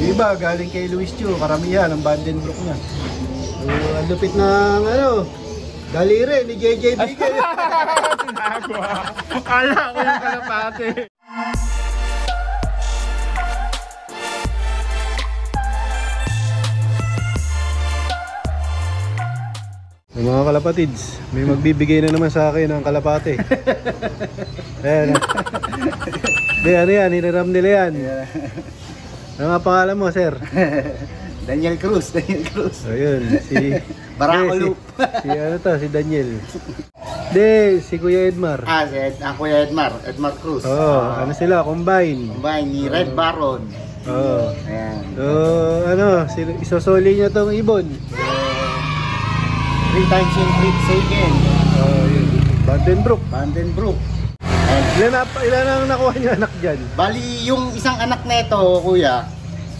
Yung iba, galing kay Luis Chu, karamihan ang Vandenbroek niya. So, ang lupit ng ano, daliri ni JJ Bigay. Tinago ah. Kala ko yung kalapate. Yung mga kalapatids, may magbibigay na naman sa akin ng kalapate. Ayan. Di, ano yan, hiniram nila yan. Ano nga pangalan mo, sir? Daniel Cruz, Daniel Cruz. Ayun, si... Barako Eh, si, si ano to, si Daniel. Di, si Kuya Edmar. Ah, si Ed, ang Kuya Edmar, Edmar Cruz. Oo, oh, ano sila, combine. Combine ni Red Baron. Oo. Ayan. So, ano, si- isosoli niya tong ibon. Three times in three second. Oo, yun. Vandenbroek. Vandenbroek. Ilan, na, ilan ang nakuha niya anak dyan? Bali, yung isang anak nito, kuya,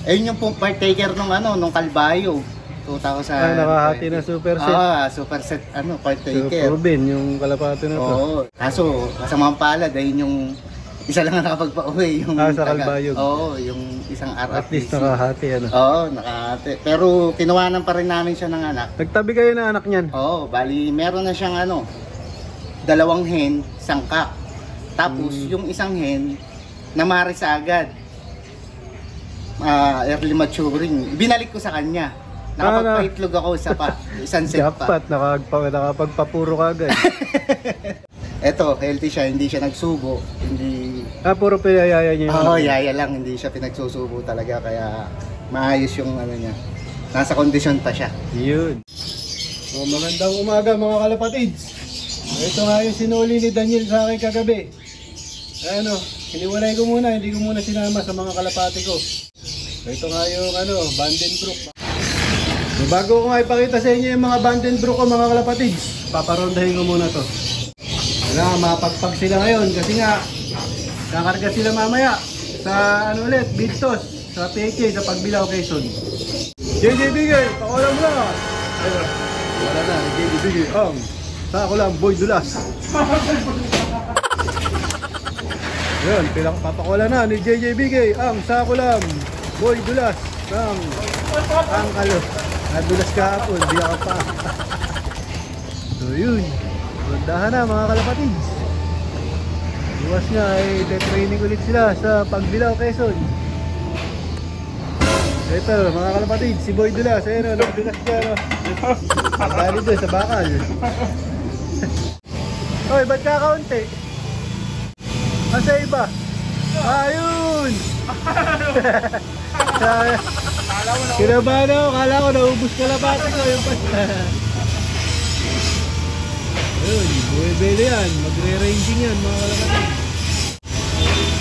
ayun yung pong partaker nung ano, nung Kalbayo. 2000. Ah, nakahati na super set. Ah, super set, ano, partaker. proven yung kalapate na to. Oo. Kaso, kasamang palad, ayun yung isa lang ang nakapagpa-uwi. Yung Ah, sa Kalbayog. Oo, yung isang RFPC. At least nakahati, ano. Oo, nakahati. Pero kinuwanan pa rin namin siya ng anak. Nagtabi kayo na anak niyan. Oo, bali meron na siyang ano, dalawang hen, isang cock. Tapos Hmm. yung isang hen, namaris agad. Ah, early maturing. Binalik ko sa kanya. Na- Nakapagpaitlog ako sa pa, isang set pa. Jackpot, nakagpa, nakapagpapuro ka agad. Eto, healthy siya, hindi siya nagsubo. Hindi... ah, puro pinayaya niyo. Oo, yaya lang, hindi siya pinagsusubo talaga. Kaya maayos yung ano niya. Nasa kondisyon pa siya. Yun. Oh, magandang umaga mga kalapatids. Ito nga yung sinuli ni Daniel sa akin kagabi. Ano, hiniwalay ko muna, hindi ko muna sinama sa mga kalapati ko. Ito nga yung ano, Vandenbroek. So, bago ko nga ipakita sa inyo yung mga Vandenbroek ko mga kalapatids, paparondahin ko muna to. Wala, mapagpag sila ngayon kasi nga, kakarga sila mamaya sa ano ulit, Bigtos, sa PK, sa Pagbilao, Quezon. JJ Bigay, pakulam mo na. Wala na, JJ Bigay. Ang, sa ako lang, Boy Dulas. Yun, pilang papakula na ni JJ Bigay. Ang sa ako lang, Boy Dulas. Ang, ang kalo. Nadulas kahapon, di ako pa. so yun, bandahan na mga kalapatids. Iwas nga ay training ulit sila sa Pagbilao, Quezon. Ito, mga kalapatid, si Boy Dulas, ayun o, nagdulas siya, no? Dali doon sa bakal. Hoy, ba't kakaunti? Asa iba? Ayun! Kinabahan ako, kala ko naubos kalapati ko yung pasta. Ayun, buwebele yan, magre-ranging yan mga kalapatid.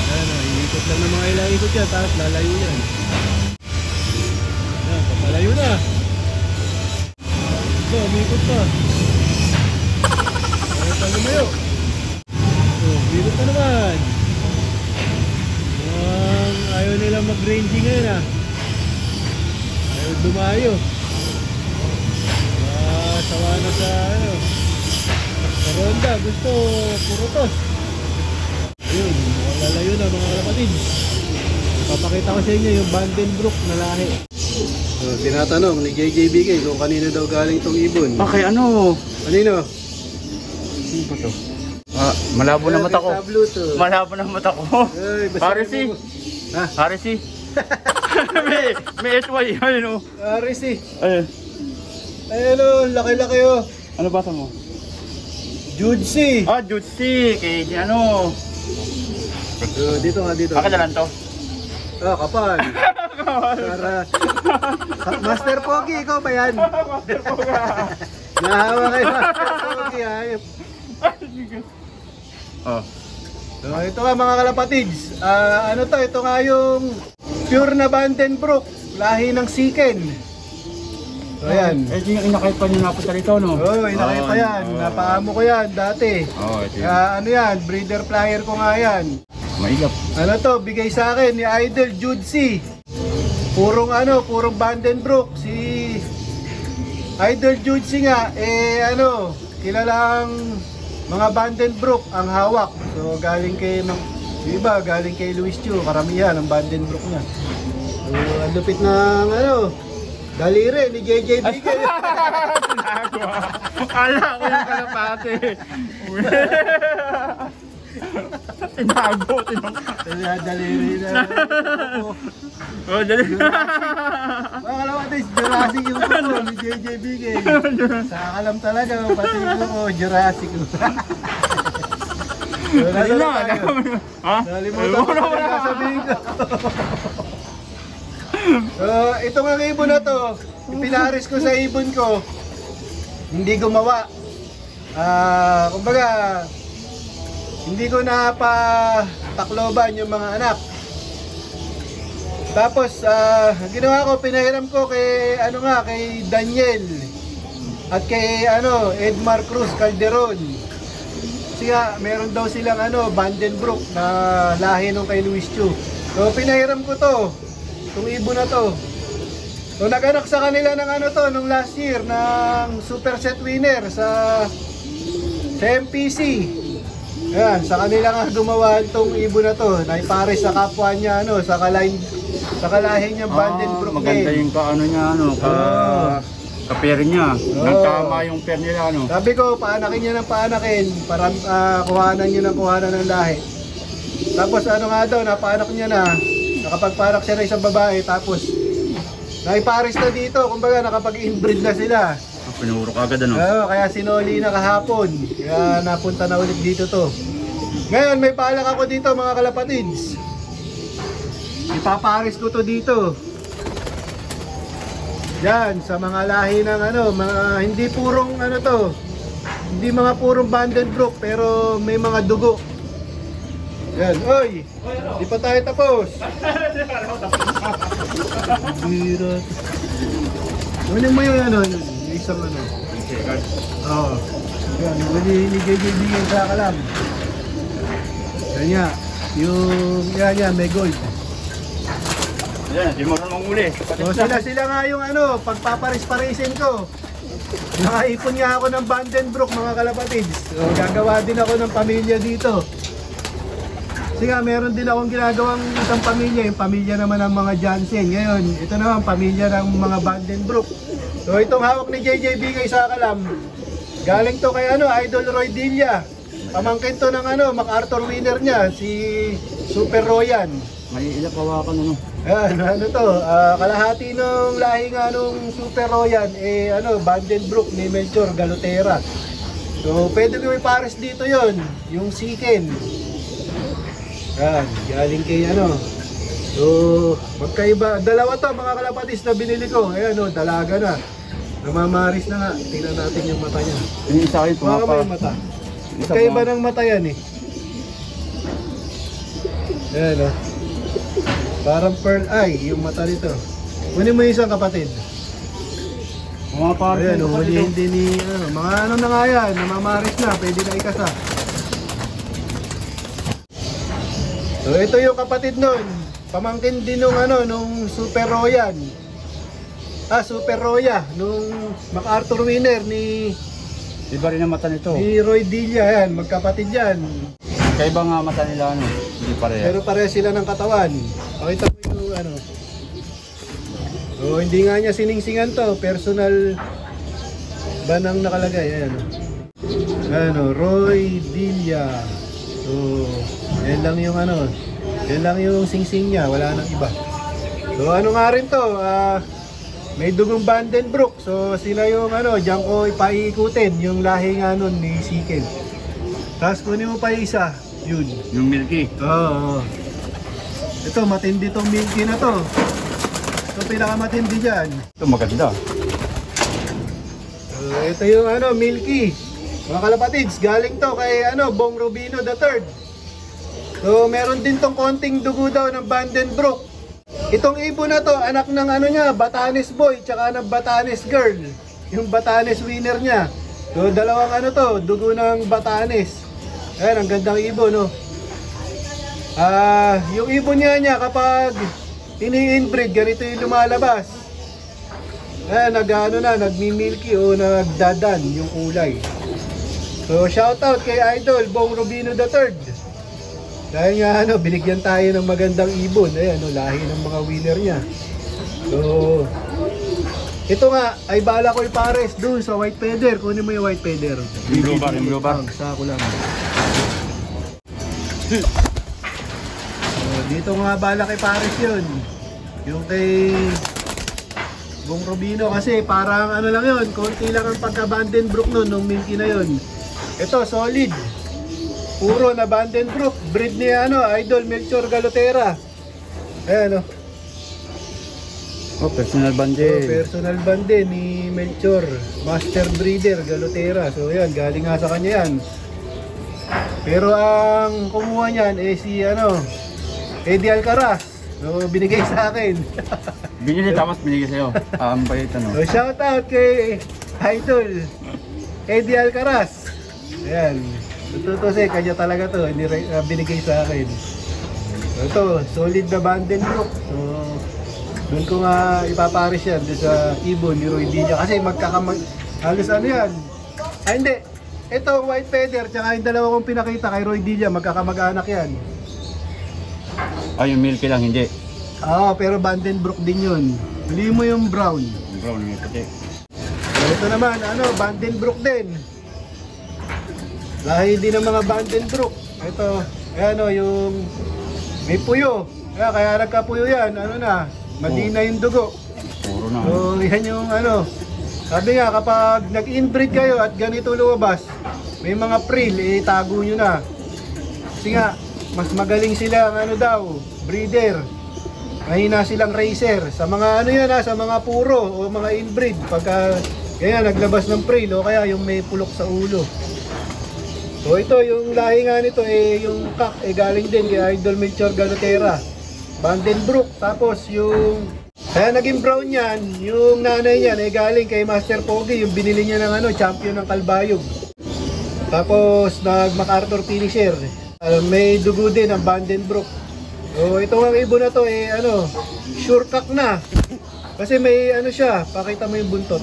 Ano, iikot lang ng mga ilang ikot yan, tapos lalayo yan. Yan, papalayo na. Ito, umikot pa. Ayaw pa lumayo. Nila mag-ranging ngayon ah. Ayaw dumayo. Ah, sawa na sa ano. Sa ronda, gusto puro tos. Ayun, mukhang lalayo na mga kapatid. Papakita ko sa inyo yung Vandenbroek na lahi. So, tinatanong ni JJBK kung kanino daw galing tong ibon. Okay, ano? Kanino? Ano ba to? Ah, malabo na mata ko. Malabo na mata ko. Ay, basta Piracy. mo- Ha? Harisi. may, may SY. Ayun o. Piracy. Ayun. Ay, ano, laki-laki oh. Ano basa mo? Judsi. Ah, Jutsi. Kay ano. So, dito nga, dito. Akin na lang to. Ah, kapal. Para... Master Pogi, ikaw ba yan? Nahawa kay Master Pogi, hayop. Oh. So, ito nga mga kalapatids. Ah, ano to? Ito nga yung pure na Vandenbroek. Lahi ng Siken. So, ayan. Eh, ito yung inakay pa niyo napunta rito, no? Oh, inakay pa yan. Oh. Napaamo ko yan dati. Oh, ito yun. Kaya ano yan, breeder flyer ko nga yan. Mailap. Ano to, bigay sa akin ni Idol Jude C. Purong ano, purong Vandenbroek. Si Idol Jude C nga, eh ano, kilalang mga Vandenbroek ang hawak. So galing kay, Mang- yung iba, galing kay Luis Chu, karamihan ang Vandenbroek niya. So ang lupit ng ano, daliri ni JJ Bigay. Tinago. Kala ko yung kalapate. Tinago. Tinago. Daliri na. Oh, dali. Mga kalapatid, Jurassic yung buko ni JJ Bigay. Sa alam talaga, pati yung buko, Jurassic. So, Dali na. tayo? Ha? Nalimutan ko na wala. sasabihin ko. so, itong ang ibon na to, pinaris ko sa ibon ko, hindi gumawa. Ah, kumbaga, hindi ko na pa takloban yung mga anak. Tapos, ang ginawa ko, pinahiram ko kay, ano nga, kay Daniel at kay, ano, Edmar Cruz Calderon. Nga, meron daw silang ano, Vandenbroek na lahi nung kay Luis Chu. So, pinahiram ko to. Itong ibon na to. So, naganak sa kanila ng ano to, nung last year, ng super set winner sa, sa MPC. Ayan, sa kanila nga gumawa itong ibon na to. Naipares sa kapwa niya, ano, sa kalahin, sa kalahin niya Vandenbroek. Ah, maganda yung ka ano niya ano, ka Oo. ka-pair niya. Oo. Nang tama yung pair nila ano. Sabi ko, paanakin niya ng paanakin para ah, kuhanan niyo ng kuhanan ng lahi. Tapos ano nga daw, napaanak niya na, nakapagpanak siya ng isang babae, tapos naiparis na dito, kumbaga nakapag-inbreed na sila. Pinuro ka agad ano. Oo, kaya sinoli na kahapon, kaya napunta na ulit dito to. Ngayon, may balak ako dito mga kalapatids. Ipaparis ko to dito. Yan, sa mga lahi ng ano, mga hindi purong ano to. Hindi mga purong Vandenbroek pero may mga dugo. Yan, oy. Di pa tayo tapos. Bira. Kunin mo yung ano, isang ano. Oo. Yan, huli ni JJB yung kakalam. Yan nga. Yung, yan yan, may gold. Yan, di mo rin manguli. So sila sila nga yung ano, pagpaparis-parisin ko. Nakaipon nga ako ng Vandenbroek mga kalapatids. So gagawa din ako ng pamilya dito. Kasi nga meron din akong ginagawang isang pamilya, yung pamilya naman ng mga Jansen. Ngayon, ito naman pamilya ng mga Vandenbroek. So itong hawak ni JJB kay Sakalam, galing to kay ano, Idol Roy Dilla. Pamangkin to ng ano, MacArthur winner niya, si Super Royan. May ilap hawakan ano. Ayan, ano to, ah, kalahati nung lahi nga nung Super Royan, eh ano, Vandenbroek ni Melchor Galotera. So, pwede ko ipares dito yon yung Siken. Yan, galing kay ano. So, magkaiba, dalawa to mga kalapatis na binili ko. Ayan o, dalaga na. Namamaris na nga. Tingnan natin yung mata niya. Yung isa kayo Baka tumapa. yung mata. Isa Magkaiba pa. ng mata yan eh. Ayan o. Parang pearl eye yung mata nito. Kunin mo yung isang kapatid. Mga parang Ayan, hulihin din ni, ano, mga ano na nga yan, namamaris na, pwede na ikasa. So ito yung kapatid nun, pamangkin din nung ano, nung Super Royan. Ah, Super Roya, nung MacArthur winner ni, Iba rin ang mata nito. ni Roy Dilla, yan, magkapatid yan. Kaiba nga mata nila ano. Hindi pareha. Pero pareha sila ng katawan. Pakita mo yung ano. So, hindi nga niya siningsingan to. Personal ba nang nakalagay? Ayan. Ano, Roy Dilla. So, yan lang yung ano. Yan lang yung singsing niya. Wala nang iba. So, ano nga rin to? Ah, may dugong Vandenbroek. So, sila yung ano, diyan ko ipaikutin. Yung lahi nga nun ni Siken. Tapos kunin mo pa isa. Yun. Yung milky. Oo. Ito, matindi tong milky na to. Ito pinakamatindi dyan. Ito maganda. So, ito yung ano, milky. Mga kalapatids, galing to kay ano, Bong Rubino III. So, meron din tong konting dugo daw ng Vandenbroek. Itong ibon na to, anak ng ano niya, Batanes boy, tsaka ng Batanes girl. Yung Batanes winner niya. So, dalawang ano to, dugo ng Batanes. Ayan, ang gandang ibon, no? Ah, yung ibon niya niya kapag ini-inbreed, ganito yung lumalabas. Ayan, nag ano na, nagmi-milky o nagdadan yung kulay. So, shout out kay Idol, Bong Rubino III. Dahil nga ano, binigyan tayo ng magandang ibon. Ayan, no, lahi ng mga winner niya. So, ito nga, ay bala ko ipares doon sa white feather. Kunin mo yung white feather. Yung blue bar, yung blue bar. Ang sako lang. So, dito nga bala kay pares yun. Yung kay Bong Robino kasi parang ano lang yun, konti lang ang pagka-Vandenbroek nun, nung Milky na yun. Ito, solid. Puro na Vandenbroek. Breed ni ano, Idol Melchor Galotera. Ayan o. Oh, personal So, bandit. personal band din ni Melchor, master breeder, Galotera. So yan, galing nga sa kanya yan. Pero ang kumuha niyan eh si ano, Eddie Alcaraz. So binigay sa akin. Binili tapos binigay sa'yo. Ah, ang bait ano. so shout out kay Idol Eddie Alcaraz. Ayan. Totoo kasi kanya talaga to, hindi uh, binigay sa akin. Ito, solid na Vandenbroek. So, doon ko nga ipaparis yan doon sa ibon ni Roy Villa kasi magkakamag halos ano yan ay hindi ito white feather tsaka yung dalawa kong pinakita kay Roy Villa magkakamag-anak yan Ah, yung milky lang, hindi. ah pero Vandenbroek din yun huli mo yung brown Yung brown, yung puti. ito naman ano Vandenbroek din lahi din ng mga Vandenbroek ito ayan o yung may puyo kaya, kaya nagkapuyo yan ano na mali na yung dugo Puro na. So, yan yung ano. Sabi nga, kapag nag-inbreed kayo at ganito lumabas, may mga prill, eh, tago nyo na. Kasi nga, mas magaling sila ano daw, breeder. Mahina silang racer. Sa mga ano yan ha, sa mga puro o mga inbreed. Pagka, kaya naglabas ng prill o kaya yung may pulok sa ulo. So ito, yung lahi nga nito, eh, yung kak, eh, galing din kay Idol Melchor Galotera. Vandenbroek, tapos yung kaya naging brown yan, yung nanay niyan ay galing kay Master Pogi, yung binili niya ng ano, champion ng Kalbayog. Tapos nag MacArthur finisher. Uh, may dugo din ang Vandenbroek. So ito ang ibon na to eh ano, sure cock na. Kasi may ano siya, pakita mo yung buntot.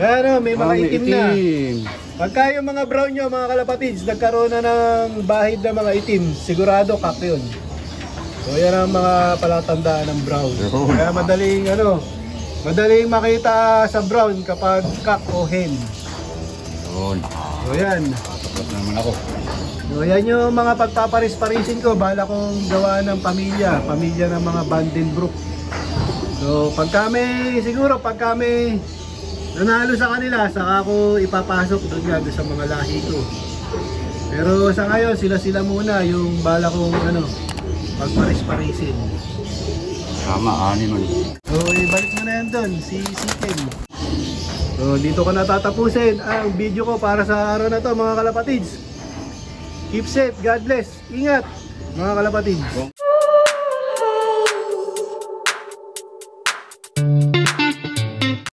Ano, may mga Ah, may itim, na. itim. Pagka yung mga brown nyo, mga kalapatids, nagkaroon na ng bahid na mga itim, sigurado cock yun. So yan ang mga palatandaan ng brown. Kaya madaling ano, madaling makita sa brown kapag cock o hen. Yun. So yan. Tapos na naman ako. So yan yung mga pagpaparis-parisin ko. Bala kong gawa ng pamilya. Pamilya ng mga Vandenbroek. So pag kami, siguro pag kami nanalo sa kanila, saka ako ipapasok doon nga doon sa mga lahi ko. Pero sa ngayon, sila-sila muna yung bala kong ano, pagparis-parisin. Tama, ani man. So, ibalik mo na yan doon, si si Ken. So, dito ko natatapusin ang video ko para sa araw na to mga kalapatids. Keep safe, God bless. Ingat, mga kalapatids.